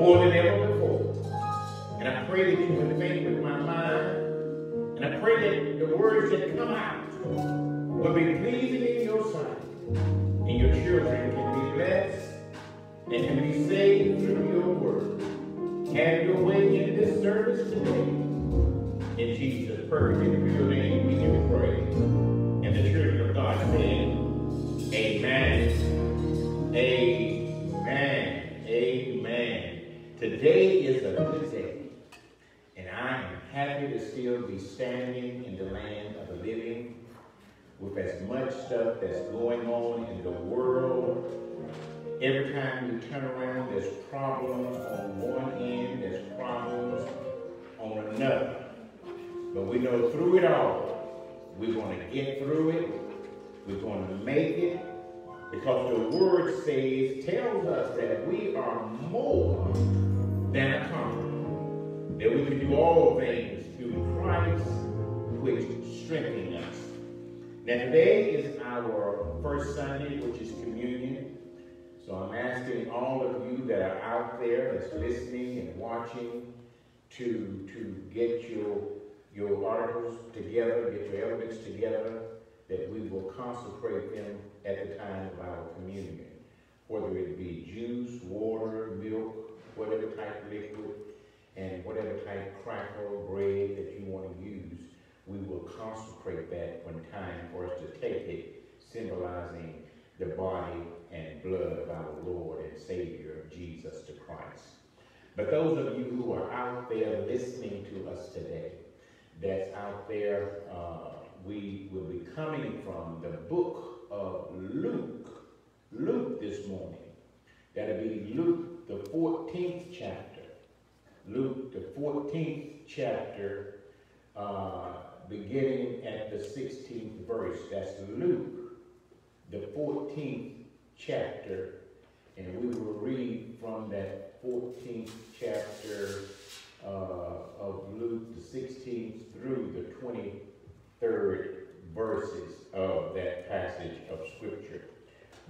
more than ever before. And I pray that you would think with my mind. And I pray that the words that come out will be pleasing in your sight. And your children can be blessed and can be saved through your word. Have your way in this service today. In Jesus' perfect and real name, we give you. And the children of God say, Amen. Amen. Today is a good day. And I am happy to still be standing in the land of the living with as much stuff that's going on in the world. Every time you turn around, there's problems on one end, there's problems on another. But we know through it all, we're going to get through it. We're going to make it. Because the word says, tells us that we are more than a. That we can do all things through Christ, which strengthens us. Now today is our first Sunday, which is communion. So I'm asking all of you that are out there that's listening and watching to, to get your, your articles together, get your elements together, that we will consecrate them at the time of our communion. Whether it be juice, water, milk, whatever type of liquid, and whatever type cracker, bread that you want to use, we will consecrate that when time for us to take it, symbolizing the body and blood of our Lord and Savior, Jesus the Christ. But those of you who are out there listening to us today, that's out there, uh, we will be coming from the book of Luke. Luke this morning. That'll be Luke, the 14th chapter. Luke, the 14th chapter, uh, beginning at the 16th verse. That's Luke, the 14th chapter. And we will read from that 14th chapter uh, of Luke, the 16th through the 23rd verses of that passage of Scripture.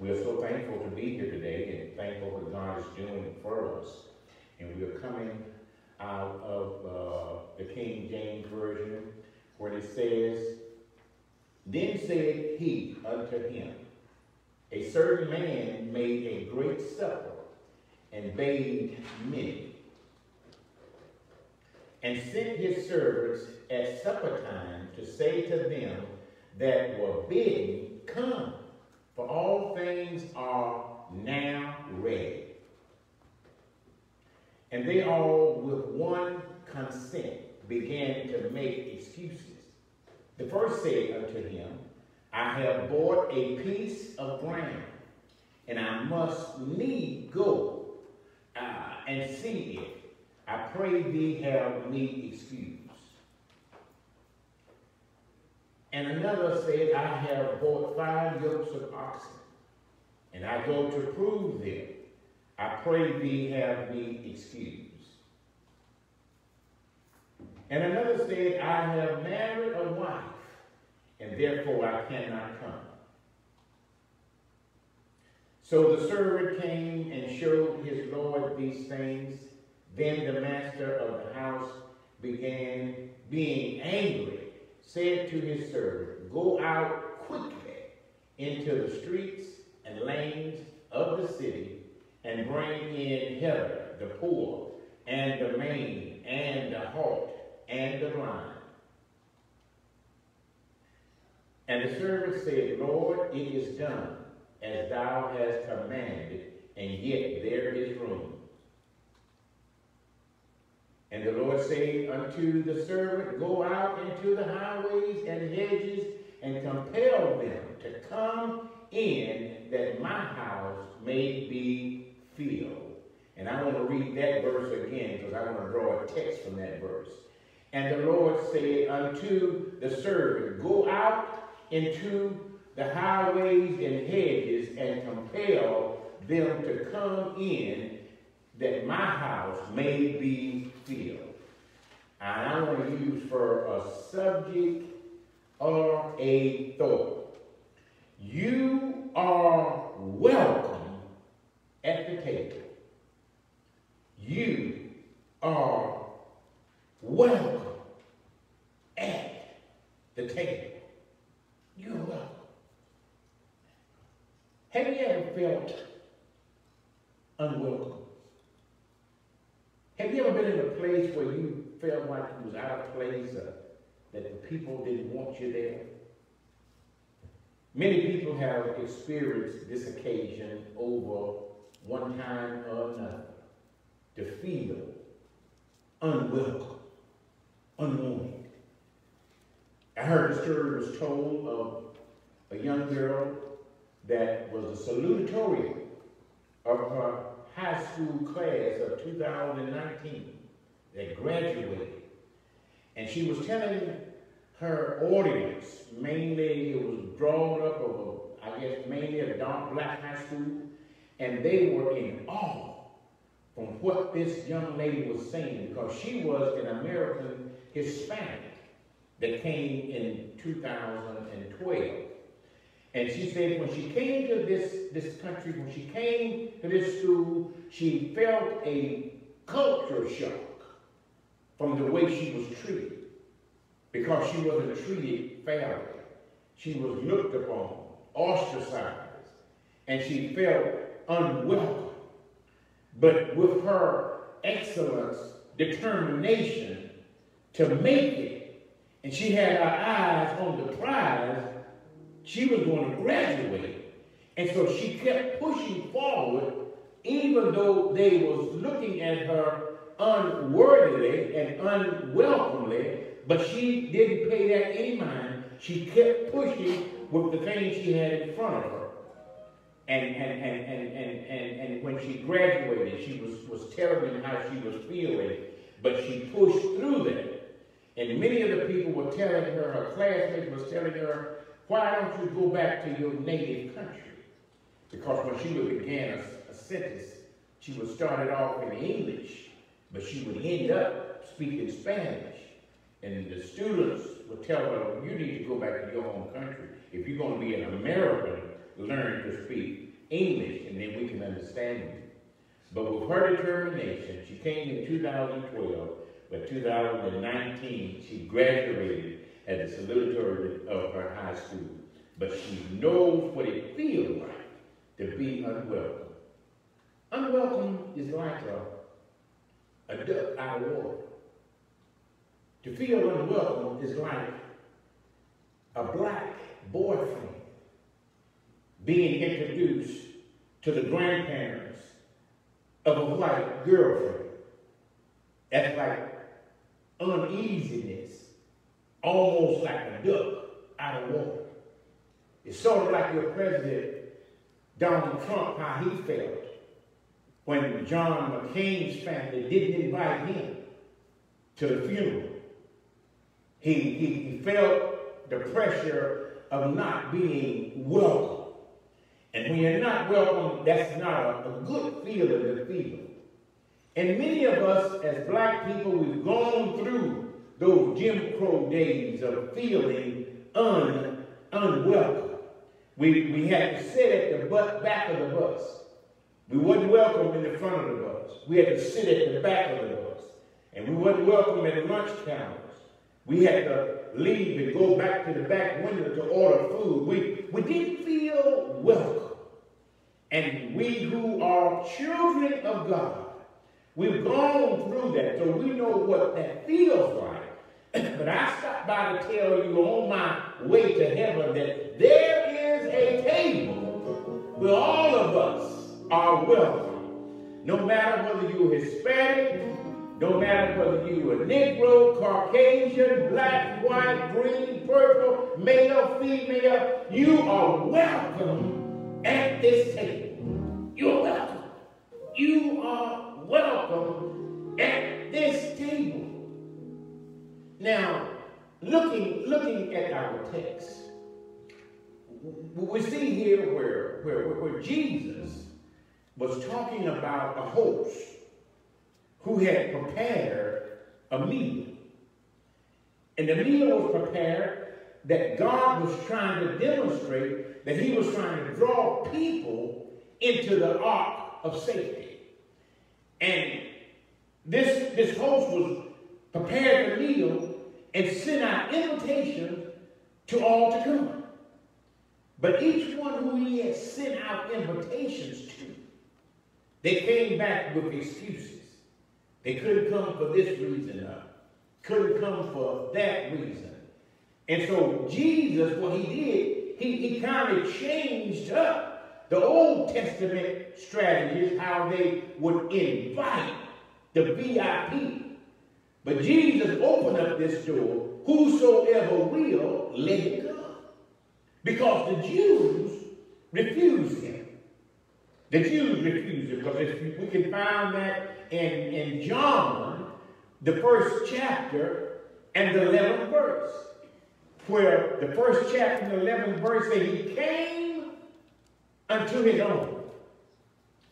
We are so thankful to be here today and thankful for God is doing it for us. And we are coming out of uh, the King James Version where it says, Then said he unto him, A certain man made a great supper and bade many, and sent his servants at supper time to say to them that were bidden, Come, for all things are now ready. And they all, with one consent, began to make excuses. The first said unto him, I have bought a piece of ground, and I must need go uh, and see it. I pray thee have me excused. And another said, I have bought five yokes of oxen, and I go to prove them. I pray thee have me excused. And another said, I have married a wife, and therefore I cannot come. So the servant came and showed his Lord these things. Then the master of the house began being angry, said to his servant, Go out quickly into the streets and lanes of the city and bring in hither the poor and the maimed and the halt and the blind. And the servant said, Lord, it is done as thou hast commanded, and yet there is room. And the Lord said unto the servant, Go out into the highways and hedges and compel them to come in that my house may be filled. And I want to read that verse again because I want to draw a text from that verse. And the Lord said unto the servant, Go out into the highways and hedges and compel them to come in that my house may be filled. And I want to use for a subject or a thought. You are welcome at the table. You are welcome at the table. You're welcome. Have you ever felt unwelcome? Have you ever been in a place where you felt like you was out of place or that the people didn't want you there? Many people have experienced this occasion over one time or another to feel unwelcome, unwanted. I heard a story was told of a young girl that was a salutatorian of her high school class of 2019 that graduated. And she was telling her audience, mainly it was drawn up of, I guess, mainly a dark black high school, and they were in awe from what this young lady was saying because she was an American Hispanic that came in 2012. And she said when she came to this, this country, when she came to this school, she felt a culture shock from the way she was treated because she wasn't treated fairly. She was looked upon, ostracized, and she felt unwelcome. But with her excellence, determination to make it, and she had her eyes on the prize, she was going to graduate. And so she kept pushing forward, even though they was looking at her unworthily and unwelcomely, but she didn't pay that any mind. She kept pushing with the things she had in front of her. And, and, and, and, and, and, and when she graduated, she was, was telling me how she was feeling, but she pushed through that. And many of the people were telling her, her classmates was telling her, why don't you go back to your native country? Because when she would begin a, a sentence, she would start it off in English, but she would end up speaking Spanish. And the students would tell her, you need to go back to your home country. If you're going to be an American, learn to speak English, and then we can understand you. But with her determination, she came in 2012, but 2019, she graduated at the salutatorian of her high school. But she knows what it feels like to be unwelcome. Unwelcome is like a, a duck out of water. To feel unwelcome is like a black boyfriend being introduced to the grandparents of a white girlfriend. That's like uneasiness, almost like a duck out of water. It's sort of like your president, Donald Trump, how he felt when John McCain's family didn't invite him to the funeral. He, he, he felt the pressure of not being welcome. And when you're not welcome, that's not a, a good feeling to feel. And many of us, as black people, we've gone through those Jim Crow days of feeling un, unwelcome. We, we had to sit at the butt, back of the bus. We wasn't welcome in the front of the bus. We had to sit at the back of the bus. And we wasn't welcome at lunch counters. We had to leave and go back to the back window to order food. We, we didn't feel welcome. And we who are children of God, we've gone through that, so we know what that feels like. But I stopped by to tell you on my way to heaven that there is a table where all of us are welcome. No matter whether you're Hispanic, no matter whether you are Negro, Caucasian, black, white, green, purple, male, female, you are welcome at this table. You're welcome. You are welcome Now, looking, looking at our text, we see here where, where, where Jesus was talking about a host who had prepared a meal. And the meal was prepared that God was trying to demonstrate that he was trying to draw people into the ark of safety. And this, this host was prepared the meal and sent out invitations to all to come. But each one who he had sent out invitations to, they came back with excuses. They couldn't come for this reason, or couldn't come for that reason. And so Jesus, what he did, he, he kind of changed up the Old Testament strategies, how they would invite the VIP. But Jesus opened up this door, whosoever will, let it come. Because the Jews refused him. The Jews refused him because we can find that in, in John, the first chapter and the 11th verse, where the first chapter and the 11th verse say he came unto his own,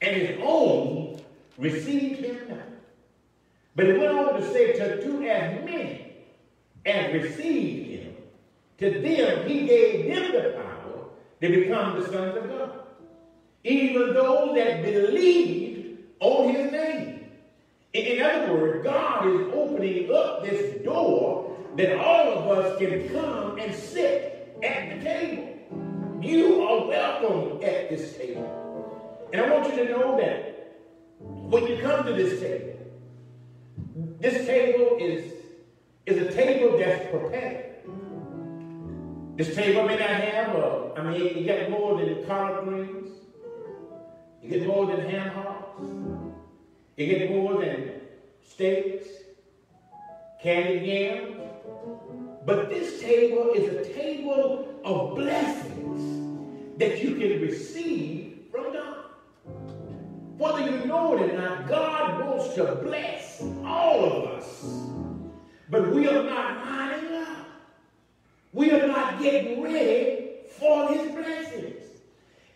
and his own received him not. But it went on to say to, to as many as received him, to them he gave them the power to become the sons of God. Even those that believed on his name. In other words, God is opening up this door that all of us can come and sit at the table. You are welcome at this table. And I want you to know that when you come to this table, this table is, is a table that's prepared. This table may not have, a, I mean, you get more than collard greens. You get more than ham hocks. You get more than steaks, candied yams. But this table is a table of blessings that you can receive. Whether you know it or not, God wants to bless all of us. But we are not lining up. We are not getting ready for his blessings.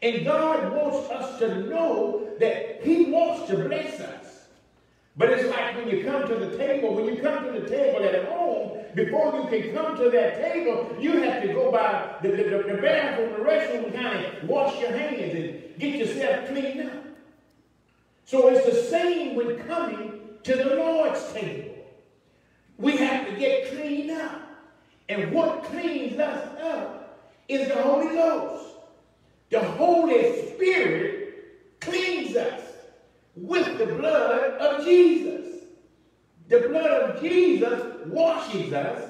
And God wants us to know that he wants to bless us. But it's like when you come to the table, when you come to the table at home, before you can come to that table, you have to go by the, the, the bathroom, the restroom, kind of wash your hands and get yourself cleaned up. So it's the same when coming to the Lord's table. We have to get cleaned up. And what cleans us up is the Holy Ghost. The Holy Spirit cleans us with the blood of Jesus. The blood of Jesus washes us,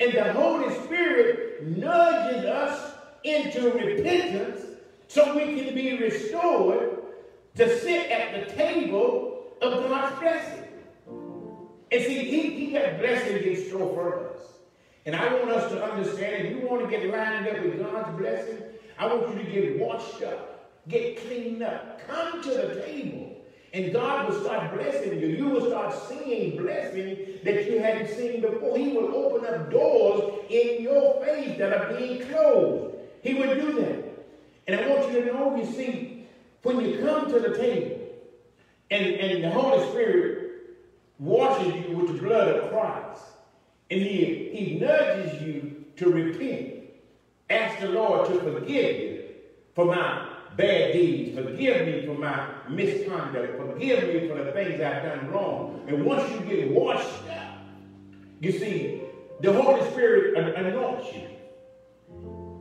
and the Holy Spirit nudges us into repentance so we can be restored to sit at the table of God's blessing. And see, he, he got blessings in store for us. And I want us to understand, if you want to get lined up with God's blessing, I want you to get washed up, get cleaned up, come to the table. And God will start blessing you. You will start seeing blessing that you hadn't seen before. He will open up doors in your face that are being closed. He will do that. And I want you to know, you see, when you come to the table and, and the Holy Spirit washes you with the blood of Christ, and he, he nudges you to repent. Ask the Lord to forgive you for my bad deeds. Forgive me for my misconduct. Forgive me for the things I've done wrong. And once you get washed up, you see, the Holy Spirit anoints you.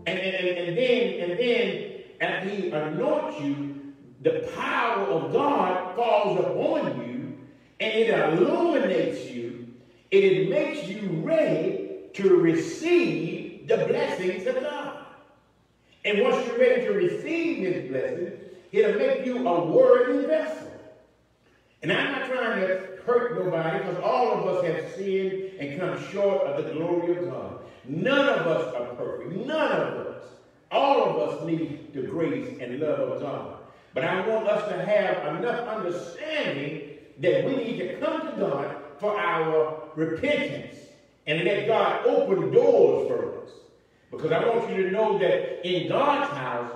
And, and, and, then, and then, as he anoints you, the power of God falls upon you, and it illuminates you, and it makes you ready to receive the blessings of God. And once you're ready to receive his blessing, it'll make you a worthy vessel. And I'm not trying to hurt nobody because all of us have sinned and come short of the glory of God. None of us are perfect. None of us. All of us need the grace and love of God. But I want us to have enough understanding that we need to come to God for our repentance and let God open doors for us. Because I want you to know that in God's house,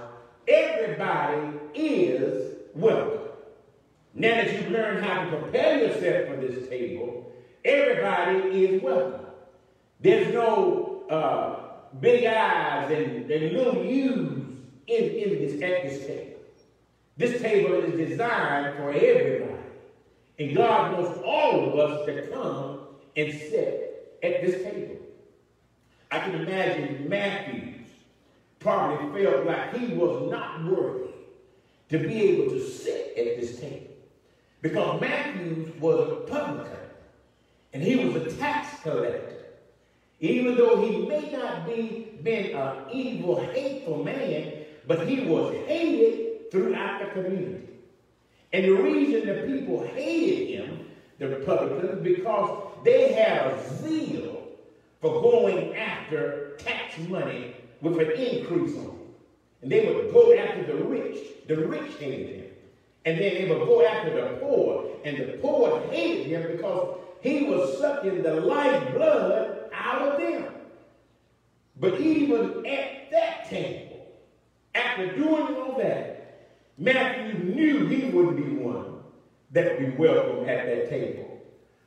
everybody is welcome. Now that you've learned how to prepare yourself for this table, everybody is welcome. There's no uh, big I's and, and little U's in, in this, at this table. This table is designed for everybody. And God wants all of us to come and sit at this table. I can imagine Matthews probably felt like he was not worthy to be able to sit at this table. Because Matthews was a publican and he was a tax collector. Even though he may not be been an evil, hateful man, but he was hated throughout the community. And the reason the people hated him, the publicans, because they had a zeal for going after tax money with an increase on it. And they would go after the rich. The rich hated him. And then they would go after the poor. And the poor hated him because he was sucking the lifeblood out of them. But even at that table, after doing Matthew knew he wouldn't be one that would be welcome at that table.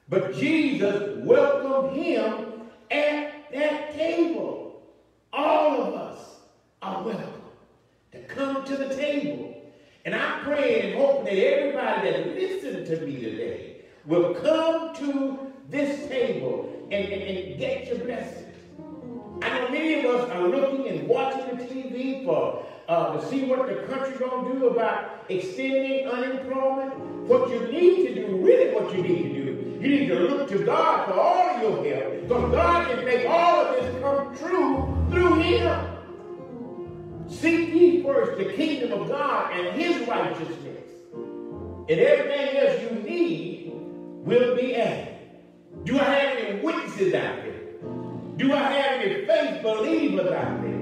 But Jesus welcomed him at that table. All of us are welcome to come to the table. And I'm praying and hoping that everybody that listened to me today will come to this table and, and, and get your blessings. I know many of us are looking and watching the TV for uh, to see what the country's going to do about extending unemployment. What you need to do, really what you need to do, you need to look to God for all of your help. Because God can make all of this come true through Him. Seek ye first the kingdom of God and His righteousness. And everything else you need will be added. Do I have any witnesses out there? Do I have any faith believers out there?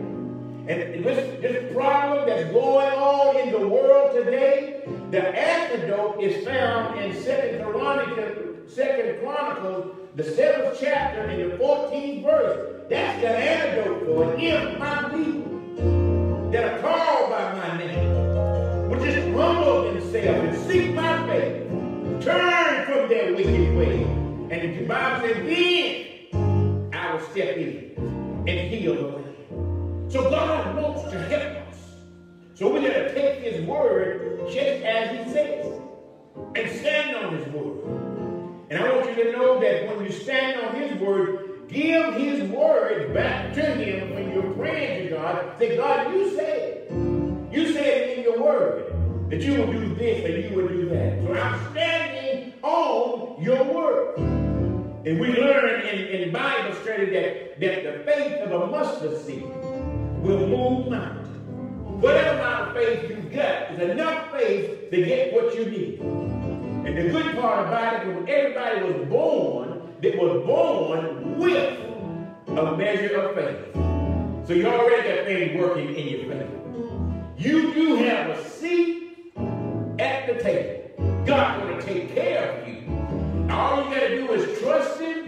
And this, this problem that's going on in the world today, the antidote is found in Second Chronicles, Second Chronicles, the seventh chapter and the 14th verse. That's the antidote for it. If my people that are called by my name would just humble themselves and seek my face, turn from their wicked way. And the Bible says, then I will step in and heal the land. So God wants to help us. So we got to take his word just as he says and stand on his word. And I want you to know that when you stand on his word, give his word back to him when you're praying to God. Say, God, you said, you said in your word that you will do this and you will do that. So I'm standing on your word. And we learn in, in Bible study that, that the faith of a mustard seed will move mountains. Whatever amount of faith you got is enough faith to get what you need. And the good part about it everybody was born, that was born with a measure of faith. So you already got things working in your faith. You do have a seat at the table. God going to take care of you. All you got to do is trust Him.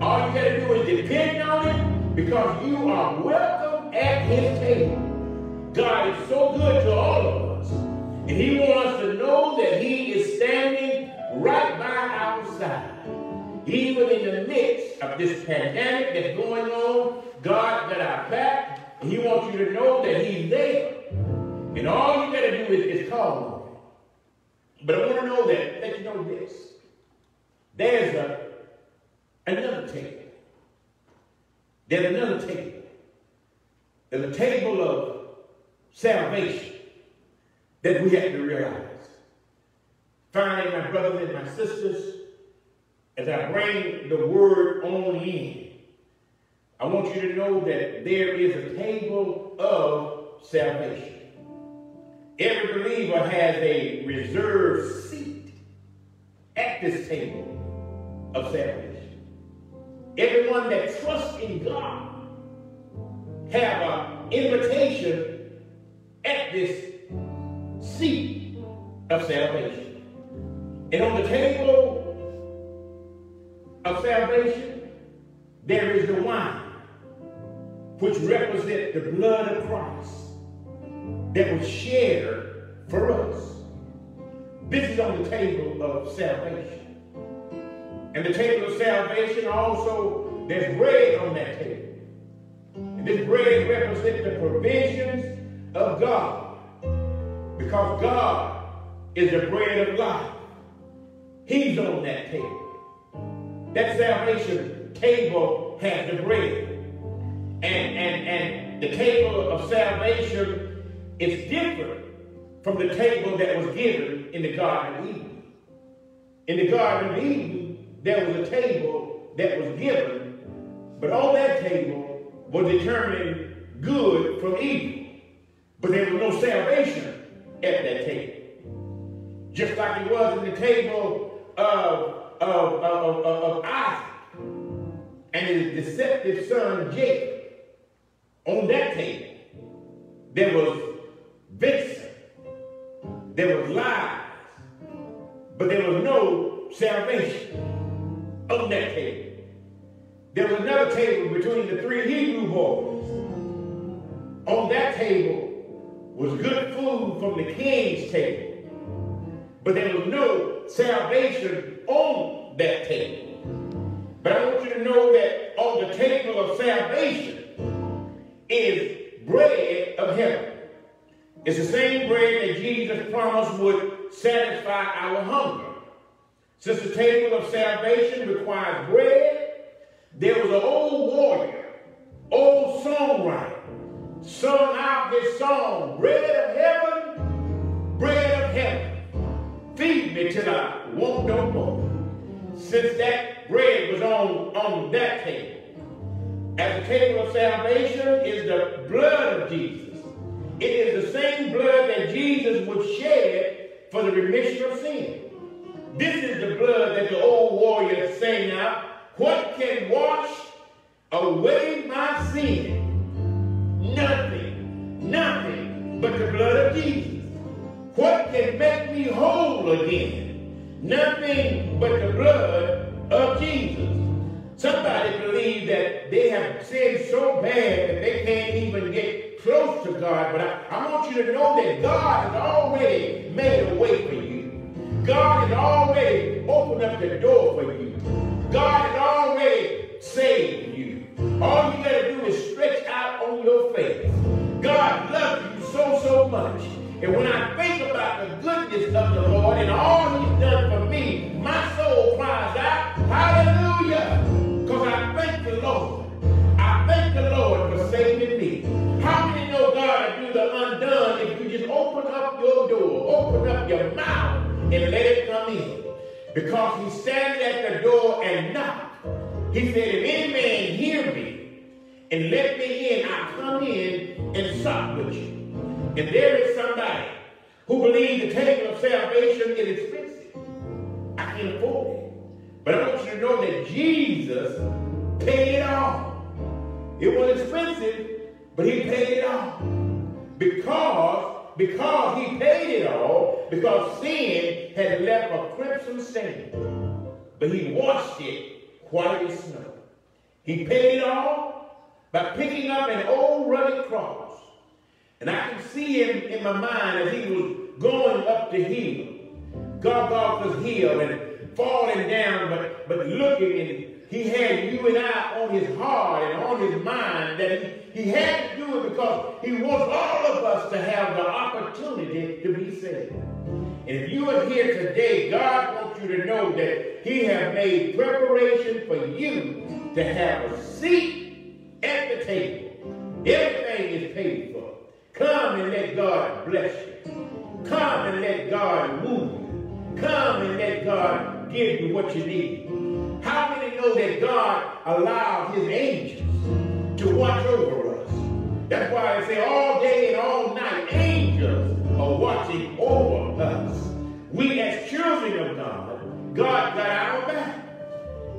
All you got to do is depend on Him because you are welcome at His table. God is so good to all of us. And He wants us to know that He is standing right by our side. Even in the midst of this pandemic that's going on, God got our back. And He wants you to know that He's there. And all you got to do is, is call on Him. But I want to know that, let you know this. There's a, another table. There's another table. There's a table of salvation that we have to realize. Finally, my brothers and my sisters, as I bring the word on in, I want you to know that there is a table of salvation. Every believer has a reserved seat at this table of salvation. Everyone that trusts in God have an invitation at this seat of salvation. And on the table of salvation, there is the wine which represents the blood of Christ that was shared for us. This is on the table of salvation. And the table of salvation also, there's bread on that table. This bread represents the provisions of God. Because God is the bread of life. He's on that table. That salvation table has the bread. And, and, and the table of salvation is different from the table that was given in the Garden of Eden. In the Garden of Eden, there was a table that was given, but on that table was determining good from evil. But there was no salvation at that table. Just like it was in the table of, of, of, of, of Isaac and his deceptive son Jacob. On that table, there was vixen, there was lies, but there was no salvation on that table. There was another table between the three Hebrew boys. On that table was good food from the king's table, but there was no salvation on that table. But I want you to know that on the table of salvation is bread of heaven. It's the same bread that Jesus promised would satisfy our hunger. Since the table of salvation requires bread, there was an old warrior, old songwriter, sung out this song, bread of heaven, bread of heaven, feed me till I want no more. Since that bread was on, on that table, as the table of salvation is the blood of Jesus. It is the same blood that Jesus would shed for the remission of sin. This is the blood that the old warrior sang out, what can wash away my sin? Nothing, nothing but the blood of Jesus. What can make me whole again? Nothing but the blood of Jesus. Somebody believes that they have sinned so bad that they can't even get close to God. But I, I want you to know that God has already made a way for you. God has already opened up the door for you. God has already saved you. All you got to do is stretch out on your faith. God loves you so, so much. And when I think about the goodness of the Lord and all Because he stands at the door and knock. He said, if any man hear me and let me in, I come in and sup with you. And there is somebody who believes the table of salvation is expensive. I can't afford it. But I want you to know that Jesus paid it all. It was expensive, but he paid it all. Because, because he paid it all, because sin had left a crimson stain. But he washed it white as snow. He paid it all by picking up an old rugged cross. And I can see him in my mind as he was going up the hill, Golgotha's hill, and falling down, but, but looking, and he had you and I on his heart and on his mind that he, he had to do it because he wants all of us to have the opportunity to be saved. And if you are here today, God wants you to know that he has made preparation for you to have a seat at the table. Everything is paid for. Come and let God bless you. Come and let God move you. Come and let God give you what you need. How many know that God allowed his angels to watch over? That's why I say all day and all night, angels are watching over us. We as children of God, God got our back.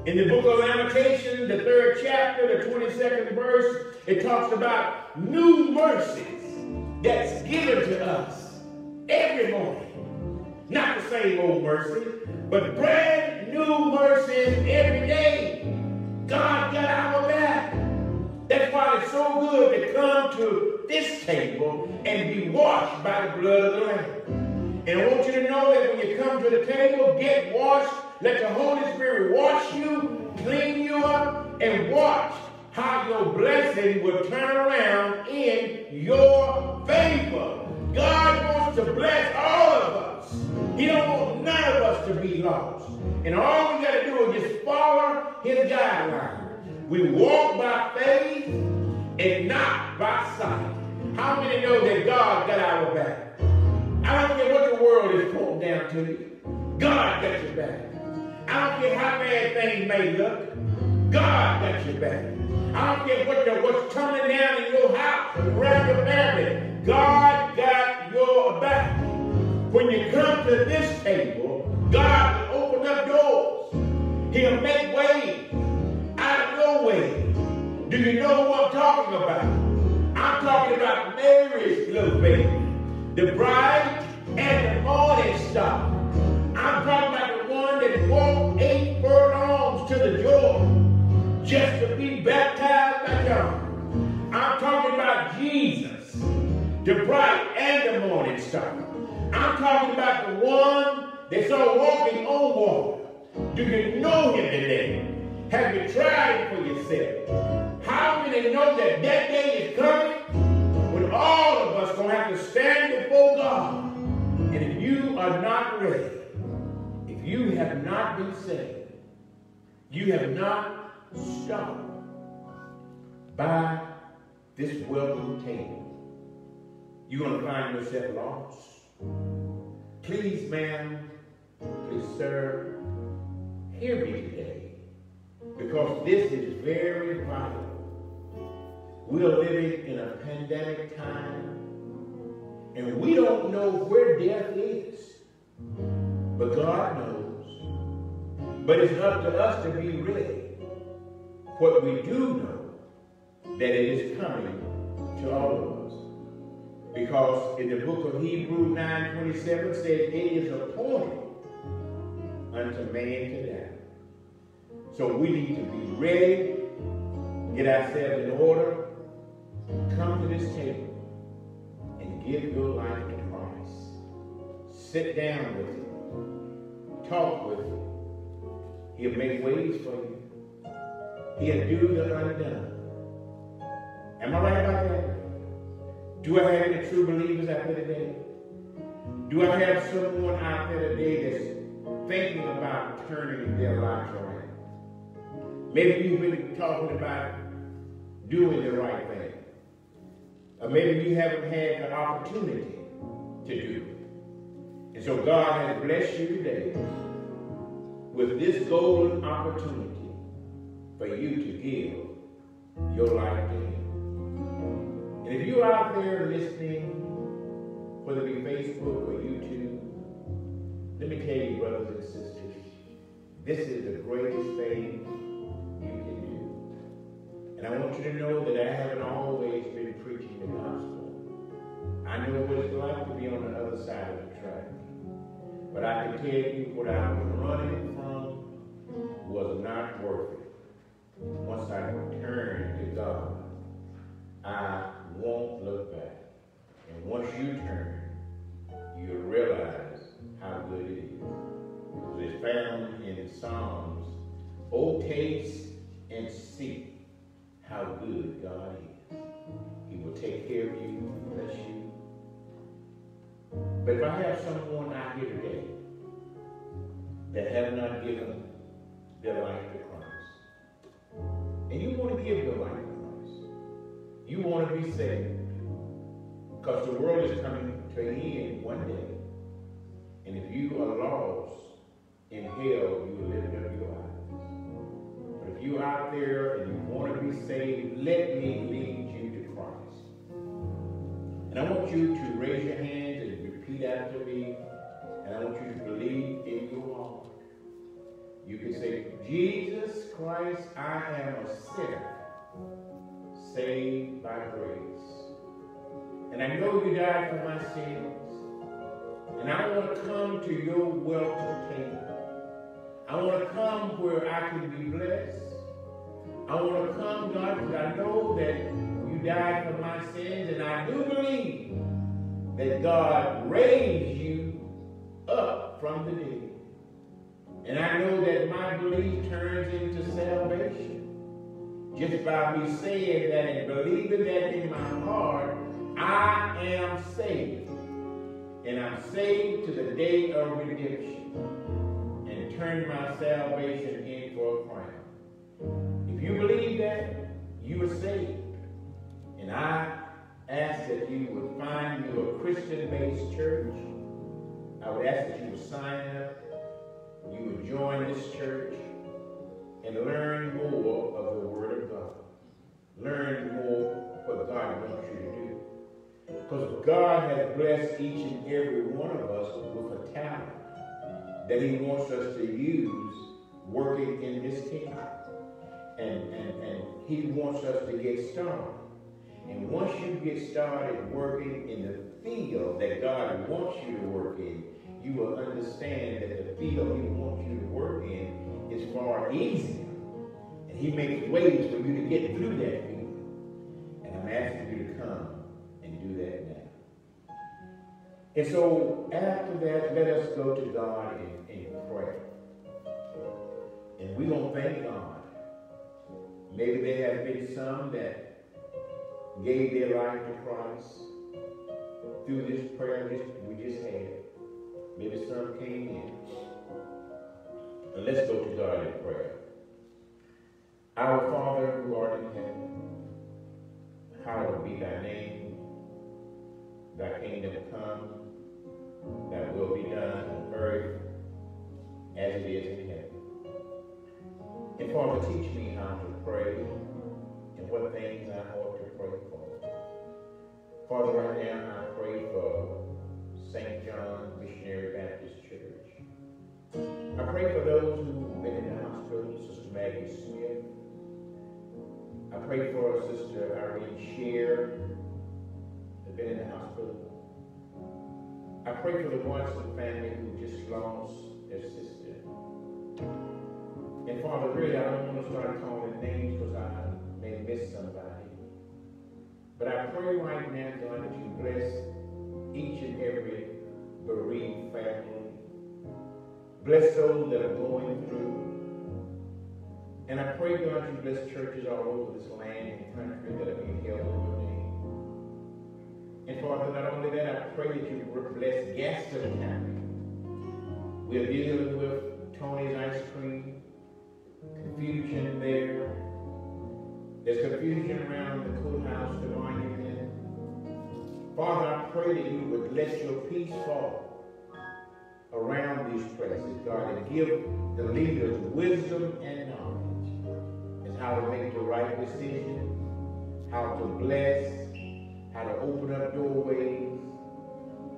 In the book of Lamentation, the third chapter, the 22nd verse, it talks about new mercies that's given to us every morning. Not the same old mercy, but brand new mercies every day. God got our back. That's why it's so good to come to this table and be washed by the blood of the Lamb. And I want you to know that when you come to the table, get washed. Let the Holy Spirit wash you, clean you up, and watch how your blessing will turn around in your favor. God wants to bless all of us. He don't want none of us to be lost. And all we got to do is just follow his guidelines. We walk by faith and not by sight. How many know that God got our back? I don't care what the world is pulling down to you. God got your back. I don't care how bad things may look. God got your back. I don't care what the, what's coming down in your house around your family. God got your back. When you come to this table, God will open up doors. He'll make know what I'm talking about? I'm talking about Mary's little baby, the bright and the morning star. I'm talking about the one that walked eight furlongs to the Jordan just to be baptized by John. I'm talking about Jesus, the bright and the morning star. I'm talking about the one that's all walking on water. Do you know him today? Have you tried for yourself? How many know that that day is coming when all of us going to have to stand before God? And if you are not ready, if you have not been saved, you have not stopped by this welcome table, you're going to find yourself lost. Please, ma'am, please, sir, hear me today because this is very vital. We are living in a pandemic time and we don't know where death is, but God knows. But it's up to us to be ready. What we do know, that it is coming to all of us. Because in the book of Hebrews 9.27 says, it is appointed unto man to die. So we need to be ready, get ourselves in order, come to this table, and give your life to Christ. Sit down with him. Talk with him. He'll make ways for you. He'll do the undone. Am I right about that? Do I have any true believers out there today? Do I have someone out there today that's thinking about turning their lives around? Maybe you've been talking about doing the right thing. Or maybe you haven't had the opportunity to do it. And so God has blessed you today with this golden opportunity for you to give your life to Him. And if you're out there listening, whether it be Facebook or YouTube, let me tell you, brothers and sisters, this is the greatest thing you can do. And I want you to know that I haven't always been preaching the gospel. I know what it's like to be on the other side of the track. But I can tell you what I was running from was not worth it. Once I turned to God, I won't look back. And once you turn, you'll realize how good it is. It's found in Psalms, Oh, taste and see good God is. He will take care of you, bless you. But if I have someone out here today that have not given their life to Christ, and you want to give your life to Christ, you want to be saved, because the world is coming to an end one day. And if you are lost in hell, you will live. But you're out there and you want to be saved, let me lead you to Christ. And I want you to raise your hands and repeat after me. And I want you to believe in your heart. You can say, Jesus Christ, I am a sinner, saved by grace. And I know you died for my sins. And I want to come to your welcome table. I want to come where I can be blessed. I want to come, God, because I know that you died for my sins, and I do believe that God raised you up from the dead. And I know that my belief turns into salvation. Just by me saying that and believing that in my heart, I am saved. And I'm saved to the day of redemption. And turn my salvation in for a crown. You believe that, you are saved. And I ask that you would find you a Christian-based church. I would ask that you would sign up, you would join this church, and learn more of the Word of God. Learn more what God wants you to do. Because God has blessed each and every one of us with a talent that He wants us to use working in His kingdom. And, and, and He wants us to get started. And once you get started working in the field that God wants you to work in, you will understand that the field He wants you to work in is far easier. And He makes ways for you to get through that field. And I'm asking you to come and do that now. And so after that, let us go to God in, in prayer. And we're going to thank God. Maybe there have been some that gave their life to Christ through this prayer we just had. Maybe some came in. And let's go to God in prayer. Our Father who art in heaven, hallowed be thy name. Thy kingdom come, thy will be done on earth as it is in heaven. And Father, teach me how to pray and what things I ought to pray for. Father, right now I pray for St. John Missionary Baptist Church. I pray for those who've been in the hospital, Sister Maggie Smith. I pray for Sister Irene Shear, who's been in the hospital. I pray for the Watson family who just lost their sister. And Father, really, I don't want to start calling names because I may miss somebody. But I pray right now, God, that you bless each and every bereaved family. Bless those that are going through. And I pray, God, you bless churches all over this land and country that are being held in your name. And Father, not only that, I pray that you bless Gaston County. We're dealing with Tony's ice cream, confusion there. There's confusion around the courthouse, the monument. Father, I pray that you would let your peace fall around these places, God, and give the leaders wisdom and knowledge as how to make the right decision, how to bless, how to open up doorways.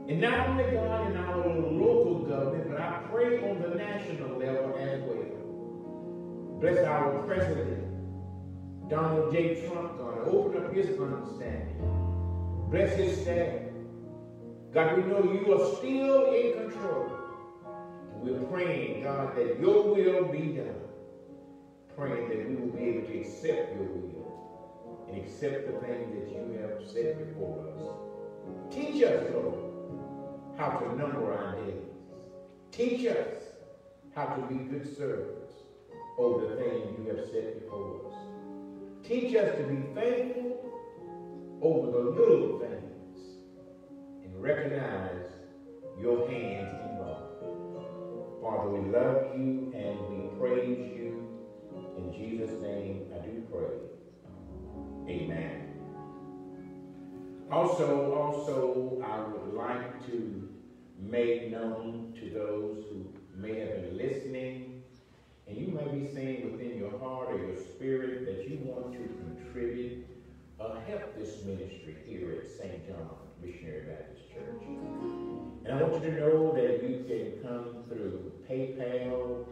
And not only God in our local government, but I pray on the national level as well. Bless our president, Donald J. Trump, God. Open up his understanding. Bless his staff. God, we know you are still in control. We're praying, God, that your will be done. Praying that we will be able to accept your will and accept the things that you have set before us. Teach us, Lord, how to number our days. Teach us how to be good servants over the things you have set before us. Teach us to be thankful over the little things and recognize your hands involved. Father, we love you and we praise you. In Jesus' name I do pray. Amen. Also, also, I would like to make known to those who may have been listening, and you may be saying within your heart or your spirit that you want to contribute or help this ministry here at St. John Missionary Baptist Church. And I want you to know that you can come through PayPal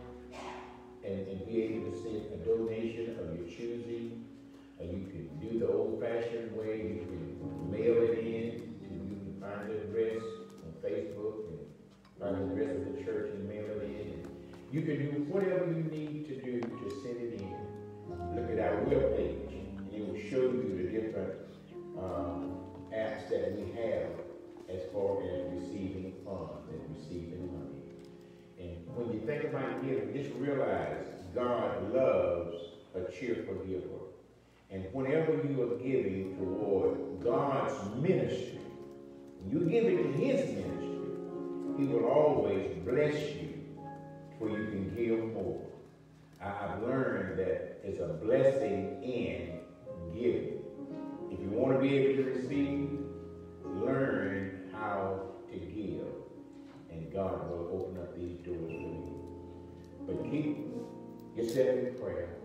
and, and be able to send a donation of your choosing. Or you can do the old-fashioned way. You can mail it in. You can find the address on Facebook and find the address of the church and mail it in. You can do whatever you need to do to send it in. Look at our webpage, and it will show you the different um, apps that we have as far as receiving funds and receiving money. And when you think about giving, just realize God loves a cheerful giver. And whenever you are giving toward God's ministry, you give it to His ministry, He will always bless you you can give more. I, have learned that it's a blessing in giving. If you want to be able to receive, learn how to give. And God will open up these doors for you. But keep yourself in prayer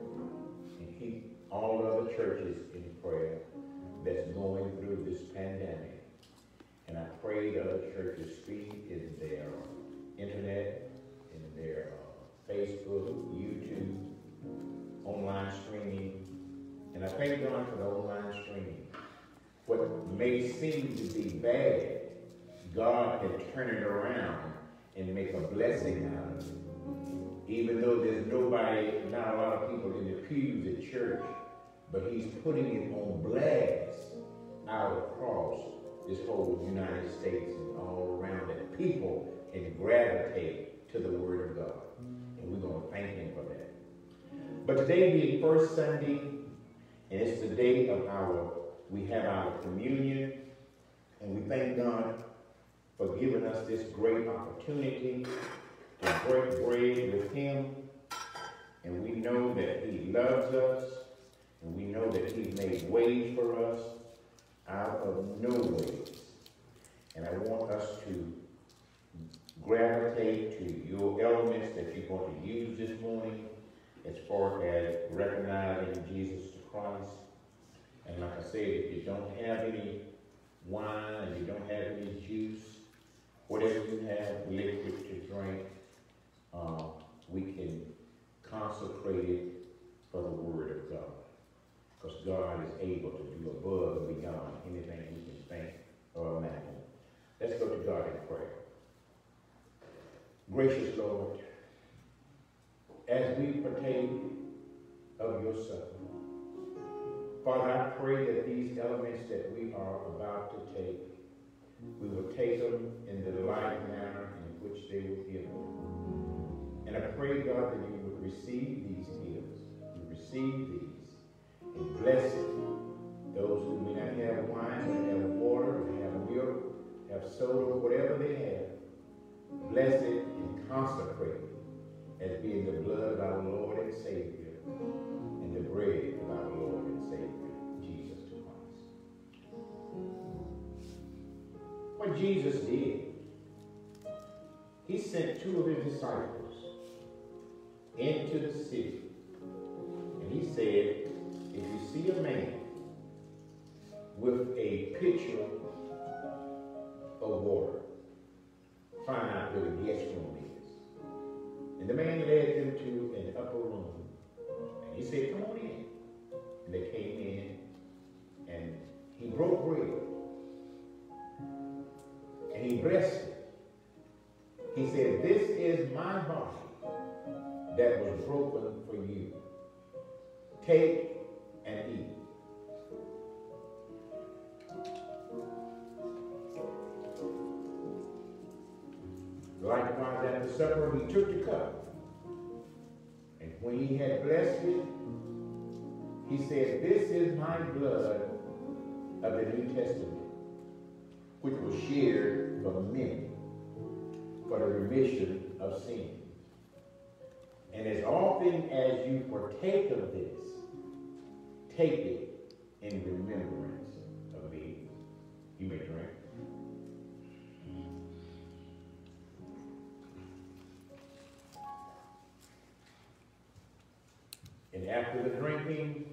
and keep all other churches in prayer that's going through this pandemic. And I pray that other churches speed in their internet, in their uh, Facebook, YouTube, online streaming. And I thank God for the online streaming. What may seem to be bad, God can turn it around and make a blessing out of it. Even though there's nobody, not a lot of people in the pews at church, but he's putting it on blast out across this whole United States and all around that people can gravitate to the Word of God. And we're going to thank him for that. But today being first Sunday, and it's the day of our, we have our communion, and we thank God for giving us this great opportunity to break bread with him. And we know that he loves us. And we know that he made ways for us out of no ways. And I want us to gravitate to your elements that you're going to use this morning as far as recognizing Jesus Christ. And like I said, if you don't have any wine and you don't have any juice, whatever you have, liquid to drink, uh, we can consecrate it for the Word of God. Because God is able to do above and beyond anything we can think or imagine. Let's go to God in prayer. Gracious Lord, as we partake of your supper, Father, I pray that these elements that we are about to take, we will take them in the like manner in which they were given. And I pray, God, that you would receive these gifts, you receive these, and bless it. Those who may not have wine, may have water, may have milk, have soda, whatever they have, bless it and consecrated as being the blood of our Lord and Savior and the bread of our Lord and Savior, Jesus Christ. What Jesus did, he sent two of his disciples into the city. And he said, if you see a man with a pitcher of water, find out where the guest room is. And the man led them to an upper room. And he said, come on in. And they came in and he broke bread. And he blessed it. He said, this is my body that was broken for you. Take supper, he took the cup. And when he had blessed it, he said, This is my blood of the New Testament, which was shared for many for the remission of sins. And as often as you partake of this, take it in remembrance of me. You may drink. After the drinking,